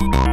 you